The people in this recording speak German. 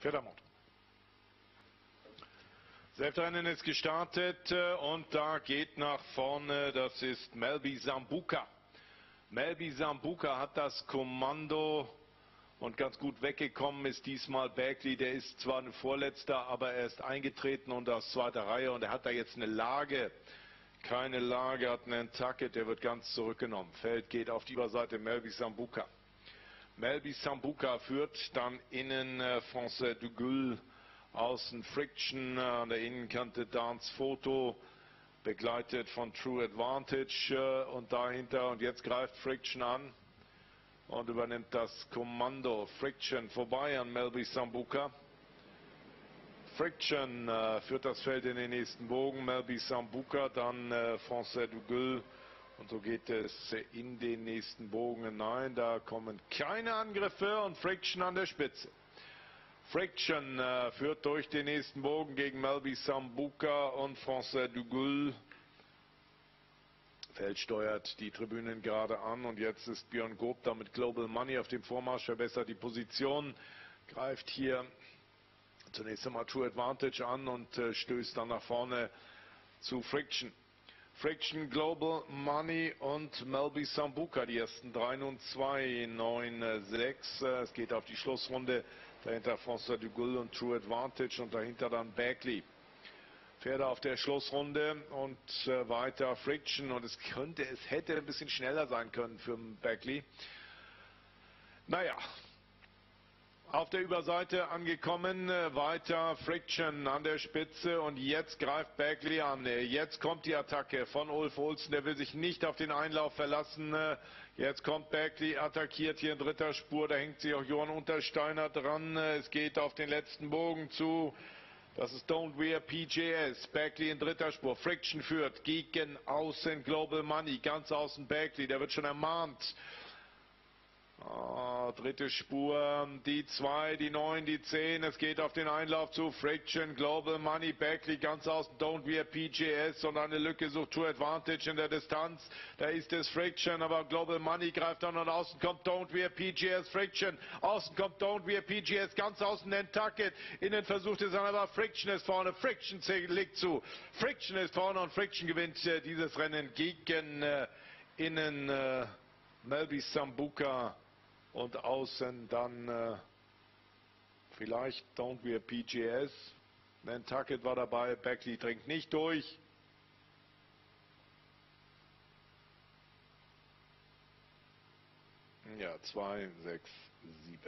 Vierter. Selbstrennen ist gestartet äh, und da geht nach vorne, das ist Melby Sambuka. Melby Sambuka hat das Kommando und ganz gut weggekommen ist diesmal Berkeley. Der ist zwar ein Vorletzter, aber er ist eingetreten und aus zweiter Reihe und er hat da jetzt eine Lage. Keine Lage, hat einen Tacket, der wird ganz zurückgenommen. Feld geht auf die Überseite Melby Sambuka. Melby Sambuka führt dann innen äh, François Dugull Außen Friction äh, an der Innenkante Dance Foto, begleitet von True Advantage äh, und dahinter und jetzt greift Friction an und übernimmt das Kommando. Friction vorbei an Melby Sambuka. Friction äh, führt das Feld in den nächsten Bogen. Melby Sambuka, dann äh, François Dugull. Und so geht es in den nächsten Bogen hinein. Da kommen keine Angriffe und Friction an der Spitze. Friction äh, führt durch den nächsten Bogen gegen Melby Sambuca und François Dugull. Feld steuert die Tribünen gerade an und jetzt ist Björn Gob da mit Global Money auf dem Vormarsch, verbessert die Position, greift hier zunächst einmal True Advantage an und äh, stößt dann nach vorne zu Friction. Friction Global Money und Melby Sambuca, die ersten 3 und 2, 9, 6. Es geht auf die Schlussrunde. Dahinter François Dugull und True Advantage und dahinter dann Bagley. Pferde auf der Schlussrunde und äh, weiter Friction und es könnte, es hätte ein bisschen schneller sein können für Bagley. Naja, auf der Überseite angekommen, äh, weiter Friction an der Spitze und jetzt greift Bagley an. Jetzt kommt die Attacke von Ulf Olsen, der will sich nicht auf den Einlauf verlassen. Äh, jetzt kommt Bagley, attackiert hier in dritter Spur, da hängt sich auch Johann Untersteiner dran. Äh, es geht auf den letzten Bogen zu. Das ist Don't Wear PJS. Bagley in dritter Spur. Friction führt gegen außen Global Money. Ganz außen Bagley. Der wird schon ermahnt. Oh, dritte Spur, die 2, die 9, die 10. Es geht auf den Einlauf zu Friction, Global Money, Beckley ganz außen, Don't Wear PGS und eine Lücke sucht True Advantage in der Distanz. Da ist es Friction, aber Global Money greift an und außen kommt Don't Wear PGS, Friction. Außen kommt Don't Wear PGS, ganz außen Nantucket. Innen versucht es aber Friction ist vorne, Friction liegt zu. Friction ist vorne und Friction gewinnt äh, dieses Rennen gegen äh, innen äh, Melby Sambuka und außen dann äh, vielleicht Don't We PGS. Nantucket war dabei, Beckley dringt nicht durch. Ja, 2, 6, 7.